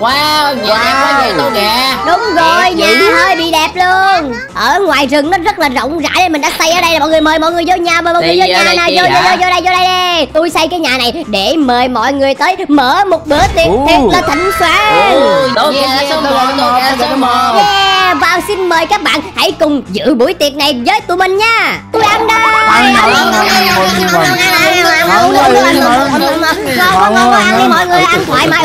Wow, nhà Wow. đẹp quá vậy tôi kìa Đúng rồi, Đẹp nhà dữ. hơi bị đẹp luôn. Ở ngoài rừng nó rất là rộng rãi nên Mình đã xây ở đây nè mọi người Mời mọi người vô nhà Mời mọi người vô nhà nè Vô vô vô vô đây vô đây đi Tôi xây cái nhà này để mời mọi người tới Mở một bữa tiệc thiệt là thịnh soạn. Tôi yeah, số tôi một là tôi số là. Yeah, vào xin mời các bạn hãy cùng dự buổi tiệc này với tụi mình nha. Tôi ăn đây không không ăn đi mọi người ăn thoải mái.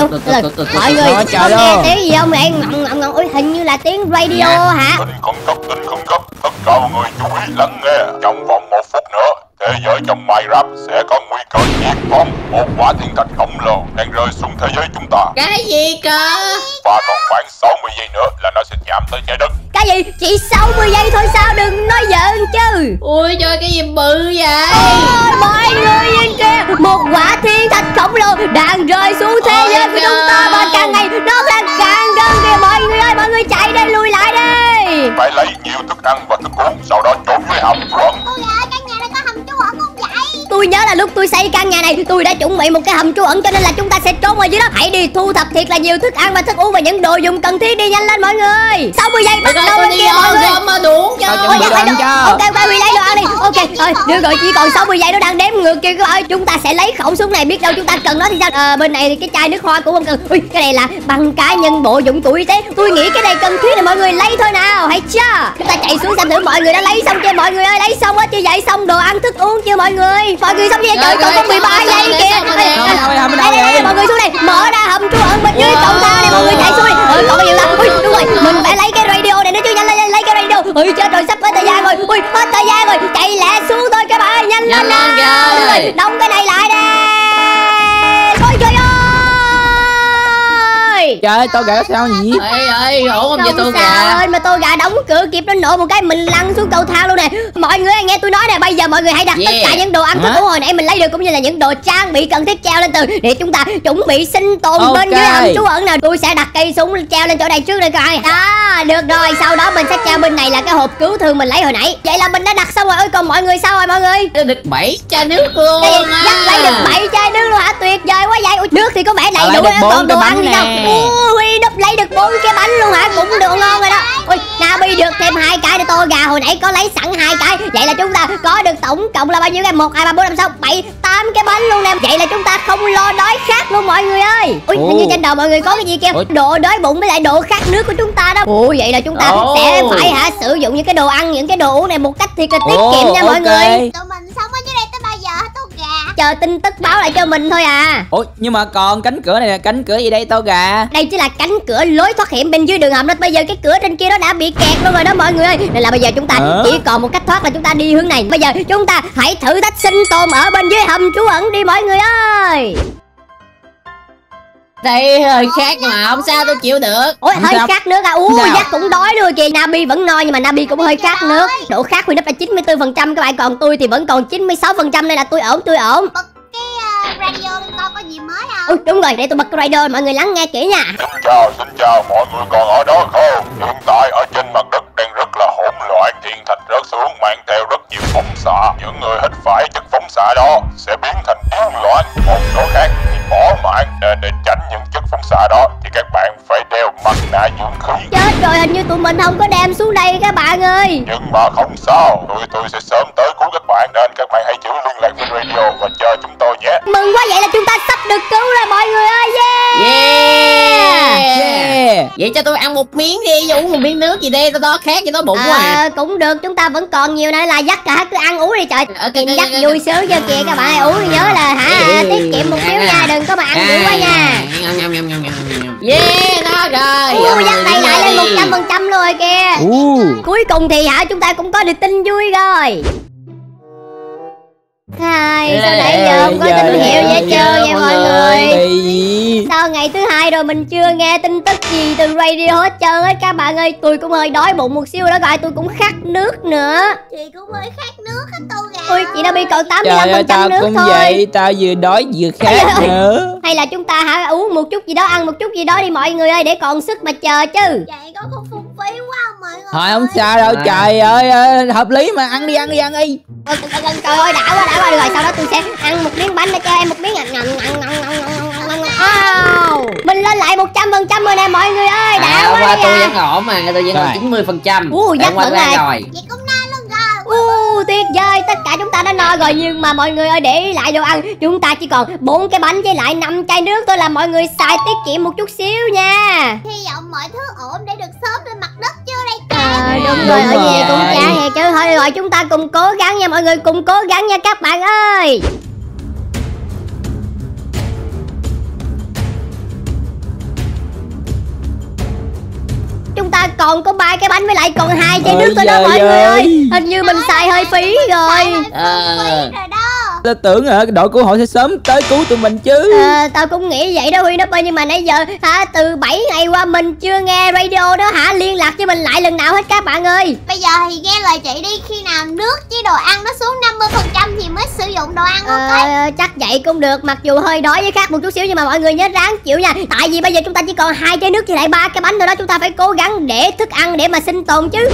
Mọi người không nghe tiếng gì không vậy ngọng ngọng ngọng ui hình như là tiếng radio hả? Tin khẩn cấp tin khẩn cấp tất cả mọi người chú ý lắng nghe. Trong vòng một phút nữa thế giới trong Minecraft sẽ có nguy cơ diệt vong. Một quả thiên thạch khổng lồ đang rơi xuống thế giới chúng ta. Cái gì cơ? Và còn khoảng 60 giây nữa là nó sẽ chạm tới trái đất gì chỉ 60 giây thôi sao đừng nói giỡn chứ? Ui trời cái gì bự vậy? Ôi mọi người nhìn kìa. Một quả thiên thạch khổng lồ đang rơi xuống thế Ôi giới của chúng ta. Và càng ngày nó đang càng gần kìa. Mọi người ơi Mọi người chạy đây lùi lại đây Phải lấy nhiều thức ăn và thức uống Sau đó trốn dưới hầm trú Tôi nhớ là lúc tôi xây căn nhà này Tôi đã chuẩn bị một cái hầm trú ẩn Cho nên là chúng ta sẽ trốn ở dưới đó. Hãy đi thu thập thiệt là nhiều thức ăn và thức uống Và những đồ dùng cần thiết đi nhanh lên mọi người. 60 giây bắt đầu lên đi kia mọi người. mà đủ. Cho. Ok, quay Huy lấy đồ ăn đi. Ok, rồi, được rồi, chỉ còn 60 giây nó đang đếm ngược kìa. Các ơi Chúng ta sẽ lấy khẩu súng này, biết đâu chúng ta cần nó thì sao? Ờ, bên này thì cái chai nước hoa cũng không cần. Ui, cái này là băng cá nhân bộ dụng cụ y tế. Tôi nghĩ cái này cần thiết là mọi người lấy thôi nào, hay chưa? Chúng ta chạy xuống xem thử mọi người đã lấy xong chưa? Mọi người ơi, lấy xong hết chưa? Vậy Xong đồ ăn thức uống chưa mọi người Mọi người xong chưa trời còn có rồi, 13 xong, giây kìa. đây, đây, đây, mọi người xuống đây. Mở ra hầm trú ẩn bên dưới cầu thang này mọi người chạy xuống Ừ, còn gì ta Ui, đúng rồi, mình phải lấy cái radio này nữa chứ nhanh lên lấy cái radio. Ui, chết rồi, sắp hết thời gian rồi. Ui, hết thời gian rồi, chạy lẹ xuống thôi các bạn. Nhanh lên rồi, Đóng cái này lại đây Trời ơi, tôi gã sao nhỉ? Ê ơi ổn không vậy tôi kìa ơi mà tôi gà đóng cửa kịp nó nổ một cái mình lăn xuống cầu thang luôn nè mọi người nghe tôi nói nè bây giờ mọi người hãy đặt tất Yeah. cả những đồ ăn thức uống hồi nãy mình lấy được cũng như là những đồ trang bị cần thiết treo lên tường để chúng ta chuẩn bị sinh tồn Ok. bên dưới hầm trú ẩn nào tôi sẽ đặt cây súng treo lên chỗ này trước đây coi đó được rồi sau đó mình sẽ treo bên này là cái hộp cứu thương mình lấy hồi nãy vậy là mình đã đặt xong rồi ơi còn mọi người sao rồi mọi người Tôi được 7 chai nước luôn cái gì á. dắt lấy được bảy chai nước luôn hả tuyệt vời quá vậy. Ui, nước thì có vẻ đầy đủ bốn còn đồ ăn nè. ui đúp lấy được bốn cái bánh luôn hả? Cũng được ngon rồi đó. Ui nabi được thêm hai cái để tô gà. Hồi nãy có lấy sẵn hai cái. Vậy là chúng ta có được tổng cộng là bao nhiêu cái một hai ba bốn năm sáu bảy tám cái bánh luôn nè vậy là chúng ta không lo đói khát luôn mọi người ơi. Ui hình như trên đầu mọi người có cái gì kia độ đói bụng với lại độ khát nước của chúng ta đó. Ui vậy là chúng ta Ồ. sẽ phải hả sử dụng những cái đồ ăn những cái đồ uống này một cách thiệt là tiết kiệm nha mọi người. Tụi mình chờ tin tức báo lại cho mình thôi à. Ủa, nhưng mà còn cánh cửa này là cánh cửa gì đây tôi gà? đây chỉ là cánh cửa lối thoát hiểm bên dưới đường hầm đó. Bây giờ cái cửa trên kia nó đã bị kẹt luôn rồi đó mọi người ơi. Nên là bây giờ chúng ta Hả? chỉ còn một cách thoát là chúng ta đi hướng này. Bây giờ chúng ta hãy thử thách sinh tồn ở bên dưới hầm trú ẩn đi mọi người ơi Đây hơi khác mà không sao tôi chịu được. Ôi Không hơi sao. khát nước à u giác cũng đói luôn kìa Nabi vẫn no nhưng mà Nabi cũng hơi khát nước. độ khát huy nấp là 94 phần trăm các bạn còn tôi thì vẫn còn 96 phần trăm nên là tôi ổn tôi ổn. Bật cái ờ, radio lên coi có gì mới không? ui đúng rồi để tôi bật cái radio mọi người lắng nghe kỹ nha. Xin chào, xin chào, mọi người còn ở đó không? Hiện tại ở trên mặt đất đang rất là hỗn loạn Thiên thạch rớt xuống mang theo rất nhiều phóng xạ. Những người hít phải chất phóng xạ đó sẽ biến xạ đó Thì các bạn phải đeo mặt nạ dưỡng khí. Chết rồi hình như tụi mình không có đem xuống đây các bạn ơi. Nhưng mà không sao Tụi tôi sẽ sớm tới cứu các bạn Nên các bạn hãy giữ liên lạc với radio và chờ chúng tôi nhé. Mừng quá vậy là chúng ta sắp được cứu rồi mọi người ơi yeah Yeah Yeah. Vậy cho tôi ăn một miếng đi Uống một miếng nước gì đi Tôi to khát cho nó bụng quá à. Ờ, cũng được chúng ta vẫn còn nhiều nữa là dắt cả cứ ăn uống đi trời. Ok, Nhìn ok, dắt vui sướng cho kìa các bạn ơi uống nhớ là hả tiết kiệm một xíu nha đừng có mà ăn dữ quá nha. nhâm, nhâm. Yeah nó rồi. Ui, dắt này lại lên một trăm phần trăm luôn rồi kìa. Cuối cùng thì hả chúng ta cũng có được tin vui rồi. Hai, sao nãy giờ không có tín hiệu gì hết trơn nha mọi người gì? Sao ngày thứ hai rồi mình chưa nghe tin tức gì từ radio hết trơn hết các bạn ơi Tôi cũng hơi đói bụng một xíu đó rồi tôi cũng khát nước nữa Chị cũng hơi khát nước hết tôi gà Ui chị đã bị còn Trời ơi, 85% tao nước cũng thôi vậy, tao vừa đói vừa khát Ôi, nữa. Hay là chúng ta hả uống một chút gì đó ăn một chút gì đó đi mọi người ơi để còn sức mà chờ chứ Vậy có không phung phí quá không mọi người Thôi không sao đâu, À. trời ơi, ờ, hợp lý mà, ăn đi, ăn đi, ăn đi. Ôi, trời, ơi đã quá đã quá được rồi sau đó tôi sẽ ăn một miếng bánh để cho em một miếng ngậm ngậm ngậm ngậm ngậm Wow. Mình lên lại 100% rồi nè mọi người ơi Đã à, quá qua tôi à. vẫn ổn mà tôi vẫn còn 90 phần trăm. Ui, chắc vẫn này. rồi. Vậy cũng na luôn rồi Uh, tuyệt vời tất cả chúng ta đã no rồi nhưng mà mọi người ơi để lại đồ ăn. Chúng ta chỉ còn bốn cái bánh với lại năm chai nước thôi là mọi người xài tiết kiệm một chút xíu nha. Hy vọng mọi thứ ổn để được sớm lên mặt đất chưa đây cha? À, đúng Đúng rồi ở rồi. gì cũng chả hề chứ thôi rồi chúng ta cùng cố gắng nha mọi người cùng cố gắng nha các bạn ơi chúng ta còn có ba cái bánh với lại còn hai chai nước thôi đó mọi người ơi. hình như mình xài hơi phí rồi. hơi Tôi tưởng hả đội cứu hộ sẽ sớm tới cứu tụi mình chứ. Ờ, tao cũng nghĩ vậy đó Huy nó ơi nhưng mà nãy giờ hả từ 7 ngày qua mình chưa nghe radio đó hả liên lạc với mình lại lần nào hết các bạn ơi. Bây giờ thì nghe lời chị đi Khi nào nước với đồ ăn nó xuống 50% Thì mới sử dụng đồ ăn ok? Ờ, chắc vậy cũng được mặc dù hơi đói với khác một chút xíu nhưng mà mọi người nhớ ráng chịu nha. Tại vì bây giờ chúng ta chỉ còn hai chai nước với lại ba cái bánh thôi đó chúng ta phải cố gắng để thức ăn để mà sinh tồn chứ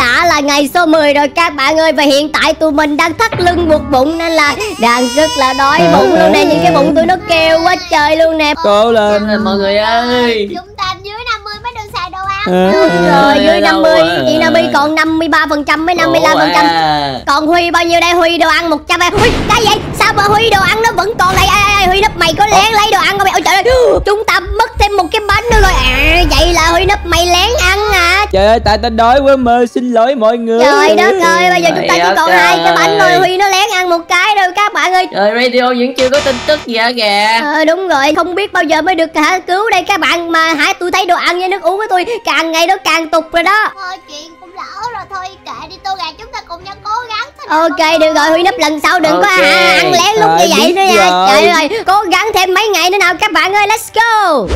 đã là ngày số 10 rồi các bạn ơi. Và hiện tại tụi mình đang thắt lưng buộc bụng Nên là đang rất là đói bụng luôn nè. Những cái bụng tụi nó kêu quá trời luôn nè. Cố lên. Rồi, mọi người ơi. Chúng ta dưới 50 mới được xài đồ ăn. Ờ. Rồi dưới Ơi, 50 đâu rồi? Chị Nabi còn 53% với 55% Ủa à. Còn Huy bao nhiêu đây? Huy đồ ăn 100 Huy cái vậy sao mà Huy đồ ăn nó vẫn còn đây ai, ai, ai, Huy nấp mày có lén lấy đồ ăn không mày ôi trời ơi. Chúng ta mất nữa rồi à vậy là Huy nấp mày lén ăn à Trời ơi tại tao đói quá mơ xin lỗi mọi người trời đất ơi bây giờ chúng ta chỉ còn hai cái bánh thôi. Huy nó lén ăn một cái rồi các bạn ơi Trời radio vẫn chưa có tin tức gì hả kìa Ờ đúng rồi không biết bao giờ mới được hả cứu đây các bạn mà hả tôi thấy đồ ăn với nước uống của tôi càng ngày nó càng tục rồi đó Thôi chuyện cũng lỡ rồi thôi Kệ đi tô gà chúng ta cùng nhau cố gắng thôi. Ok được rồi Huy nấp lần sau đừng có Ok. hả ăn lén lúc như Rồi, vậy nữa nha rồi. Trời ơi cố gắng thêm mấy ngày nữa nào các bạn ơi let's go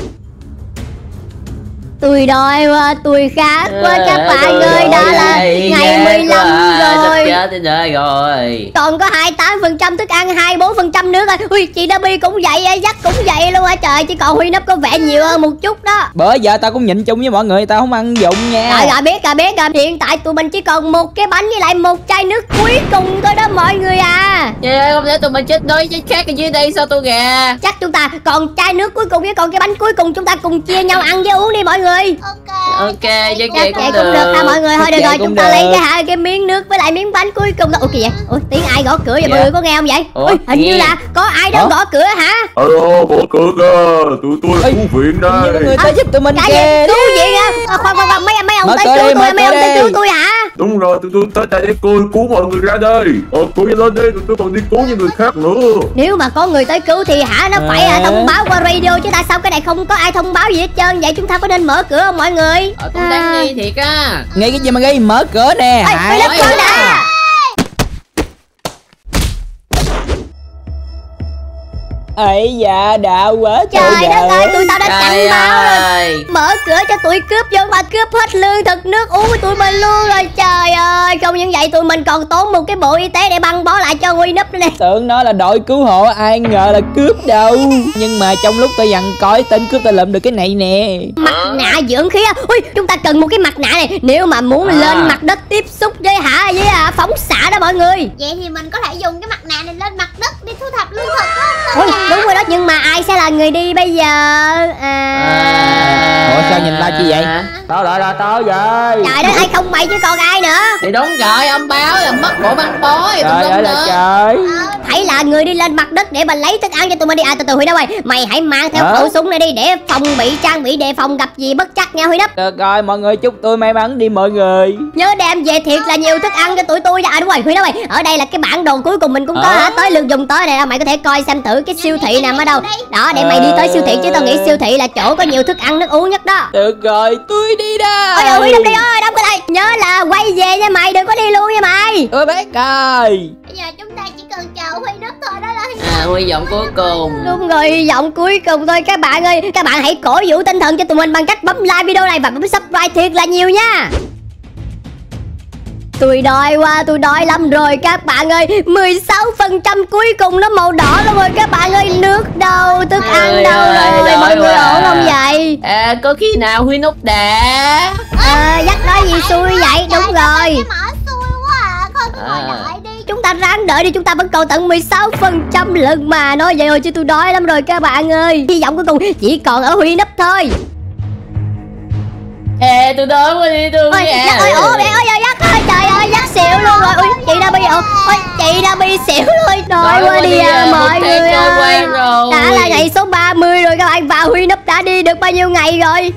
Tôi đói quá, tôi khát quá. Các Ờ, bạn ơi, đã là ngày 15 rồi Sắp chết rồi? Còn có 28% thức ăn, 24% nước rồi Ui, chị Dabi cũng vậy, dắt cũng vậy luôn á Trời, chỉ còn Huy Nấp có vẻ nhiều hơn một chút đó. Bữa giờ tao cũng nhịn chung với mọi người Tao không ăn dụng nha. Rồi rồi biết rồi biết rồi. Hiện tại tụi mình chỉ còn một cái bánh với lại một chai nước cuối cùng thôi đó mọi người à. Trời ơi không thể tụi mình chết đói với khác ở dưới đây sao tôi gà? Chắc chúng ta còn chai nước cuối cùng với còn cái bánh cuối cùng Chúng ta cùng chia nhau ăn với uống đi mọi người Ok Ok chắc vậy cũng cũng được. ha mọi người Thôi được rồi chúng ta lấy cái hả cái miếng nước với lại miếng bánh cuối cùng Ủa kìa vậy Ủa tiếng ai gõ cửa vậy mọi Dạ. người có nghe không vậy? Ủa, hình như là có ai đó gõ cửa hả? Alo, bộ cửa kìa, tụi tôi cứu viện đây. người tới giúp tụi mình Cái gì? kìa cứu gì á à, Khoan khoan khoan mấy mấy ông tới cứu đi, tôi mấy ông tới cứu tôi hả? Đúng rồi, tụi tôi tới đây để cứu, cứu mọi người ra đây. Ờ, cứu lên đi, tụi tôi còn đi cứu những người khác nữa. Nếu mà có người tới cứu thì hả nó phải À. thông báo qua radio chứ tại sao cái này không có ai thông báo gì hết trơn? Vậy chúng ta có nên mở cửa không mọi người? Ờ, cũng đáng nghi thiệt á. Nghĩ cái gì mà gây mở cửa nè. Ê, hại. Huy Nấp ấy dạ đã quá Trời trời đất ơi tụi tao đã cảnh báo rồi. Mở cửa cho tụi cướp vô mà cướp hết lương thực nước uống của tụi mình luôn rồi. Trời ơi Không những vậy tụi mình còn tốn một cái bộ y tế để băng bó lại cho Huy nấp nữa nè. Tưởng nó là đội cứu hộ ai ngờ là cướp đâu. Nhưng mà trong lúc tôi dặn coi tên cướp tôi lượm được cái này nè. Mặt nạ dưỡng khí á. Ui chúng ta cần một cái mặt nạ này. Nếu mà muốn À. lên mặt đất tiếp xúc với hả với à, phóng xạ đó mọi người. Vậy thì mình có thể dùng cái mặt nạ này lên mặt đất Đi thu thập lương thực Tô gà? đúng rồi đó nhưng mà ai sẽ là người đi bây giờ? À... Ủa sao nhìn ta chi vậy? Tao lại là tao vậy. Trời đất ơi không mày chứ còn ai nữa. Thì đúng rồi ông báo là mất bộ băng bó rồi tùm Trời ơi là trời. Ờ, Hãy là người đi lên mặt đất để mà lấy thức ăn cho tụi mình đi. À từ từ Huy đâu ơi Mày hãy mang theo khẩu súng này đi Để phòng bị trang bị đề phòng gặp gì bất chắc nha Huy Đắp Được rồi mọi người chúc tôi may mắn đi mọi người. Nhớ đem về thiệt là nhiều thức ăn cho tụi tôi nha À đúng rồi Huy đâu ơi Ở đây là cái bản đồ cuối cùng mình cũng có Hả? Tới lượt dùng tới này Mày có thể coi xem thử cái siêu thị nằm ở đâu. Đó để mày đi tới siêu thị chứ tao nghĩ siêu thị là chỗ có nhiều thức ăn nước uống nhất đó. Được rồi tôi đi đây Ôi Huy Đắp đi ơi đóng cái đây. Nhớ là quay về nha mày đừng có đi luôn nha mày. Ôi bác ơi. Bây giờ chúng ta cần chờ Huy đất thôi đó là À huy vọng cuối cùng Đúng rồi, hy vọng cuối cùng thôi. Các bạn ơi Các bạn hãy cổ vũ tinh thần cho tụi mình bằng cách bấm like video này và bấm subscribe thiệt là nhiều nha. Tôi đói quá, tôi đói lắm rồi. Các bạn ơi 16% cuối cùng nó màu đỏ luôn rồi. Các bạn ơi Nước đâu, thức ăn Ơi đâu ơi, rồi? Mọi người ổn không vậy? À có khi nào huy nút đã Ờ, dắt nói gì xui vậy, đúng rồi. Cái mỏ xui quá à À. Chúng ta ráng đợi đi Chúng ta vẫn còn tận 16% lần mà Nói vậy thôi chứ tôi đói lắm rồi các bạn ơi Hy vọng cuối cùng chỉ còn ở Huy nấp thôi Ê tôi đói quá đi tôi Ôi, nghe Dắt ơi, ủa mẹ ơi, dắt ơi, trời ơi, dắt xỉu luôn rồi. Ui, chị đã bị, ủa, ôi, chị đã bị xỉu rồi Đói quá đi à, mọi người ơi. rồi. Đã là ngày số 30 rồi các bạn Và Huy nấp đã đi được bao nhiêu ngày rồi?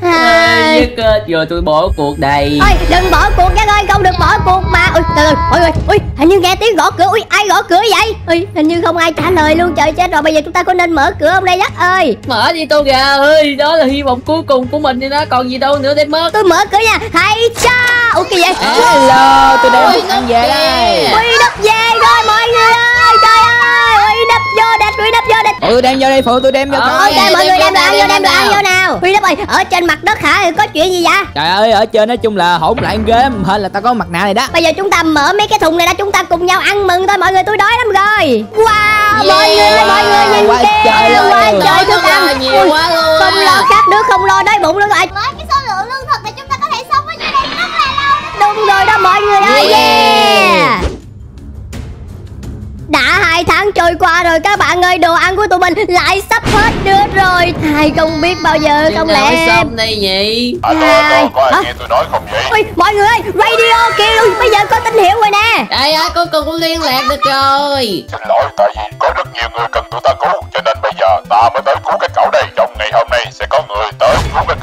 Kết rồi tôi bỏ cuộc đây Ôi đừng bỏ cuộc Giang ơi không được bỏ cuộc mà. Ui từ từ mọi người Ui hình như nghe tiếng gõ cửa. Ui ai gõ cửa vậy? Ui hình như không ai trả lời luôn. Trời chết rồi. Bây giờ chúng ta có nên mở cửa không đây Giác ơi? Mở đi tôi gà ơi. Đó là hy vọng cuối cùng của mình thì nó còn gì đâu nữa để mất. Tôi mở cửa nha. Hay cha. Ok vậy. Hello tôi thức ăn về đây. Huy đập về rồi mọi người ơi. Trời ơi Huy đập vô địch Huy đập vô địch. Tôi đem vô đây phụ tôi đem vô coi. Ok mọi người đem đồ ăn vô đem đồ ăn nào. vô nào. Huy đập ơi ở trên mặt đất hả? Có chuyện gì vậy? Trời ơi ở trên nói chung là hỗn loạn ghê hơn là tao có mặt nạ này đó. Bây giờ chúng ta mở mấy cái thùng này ra chúng ta cùng nhau ăn mừng thôi. Mọi người tôi đói lắm rồi. Wow mọi người ơi mọi người nhìn Quá kìa. trời luôn. quá trời thức ăn. Nhiều Ui, quá luôn. Không lo khát nước không lo đói bụng luôn rồi Đúng rồi đó mọi người ơi Yeah. yeah đã hai tháng trôi qua rồi các bạn ơi Đồ ăn của tụi mình lại sắp hết nữa rồi Ai không biết bao giờ không nào mới lẽ xong đây có Hả? ai nghe tôi nói không vậy? Ui mọi người ơi Radio kêu bây giờ có tín hiệu rồi nè Ai ai cuối cùng cũng liên lạc được rồi Xin lỗi, tại vì có rất nhiều người cần tụi ta cứu Cho nên bây giờ ta mới tới cứu cái cậu đây Trong ngày hôm nay sẽ có người tới cứu cái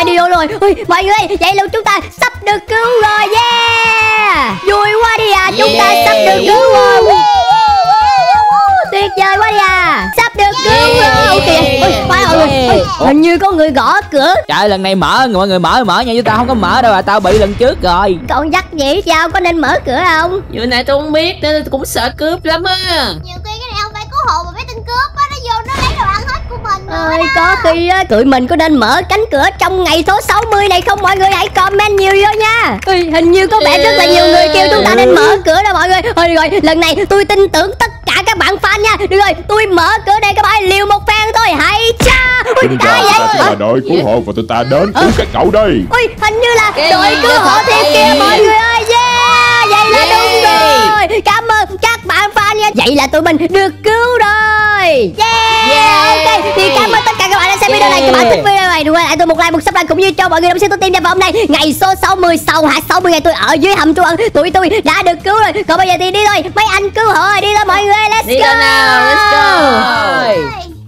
Tắt radio rồi. Ui mọi người vậy luôn chúng ta sắp được cứu rồi Yeah! Vui quá đi à Chúng ta Yeah. sắp được cứu rồi. Tuyệt vời quá đi à. Sắp được cứu Yeah. rồi. Ok Ui khoan mọi người Ui, Hình như có người gõ cửa. Trời lần này mở mọi người mở mở nha chứ tao không có mở đâu à tao bị lần trước rồi. Còn dắt nhỉ sao có nên mở cửa không? Vừa nãy tôi không biết nên tôi cũng sợ cướp lắm á. Nhiều khi mình Ơi đó. có khi á, tụi mình có nên mở cánh cửa trong ngày số 60 này không? Mọi người hãy comment nhiều vô nha. Ui, Hình như có vẻ rất là nhiều người kêu chúng ta nên mở cửa đó mọi người. Thôi được rồi lần này tôi tin tưởng tất cả các bạn fan nha. Được rồi tôi mở cửa đây các bạn liều một phen thôi. Hãy cha! Ui Bây ai giờ vậy? là đội cứu hộ và tụi ta đến cứu cái cậu đây. Ui hình như là đội cứu hộ thiệt Cái kia mọi người ơi. Yeah Vậy là đúng rồi. Cảm ơn các bạn fan nha. Vậy là tụi mình được cứu rồi. Yeah. Này Các bạn thích video này đừng quên lại tôi một like một subscribe cũng như cho mọi người đồng xem tôi tim vào hôm nay. Ngày số 60 sau hả? 60 ngày tôi ở dưới hầm trú ẩn Tụi tôi đã được cứu rồi. Còn bây giờ thì đi thôi. Mấy anh cứu hộ rồi đi thôi mọi người. Let's Đi go. nào. Let's go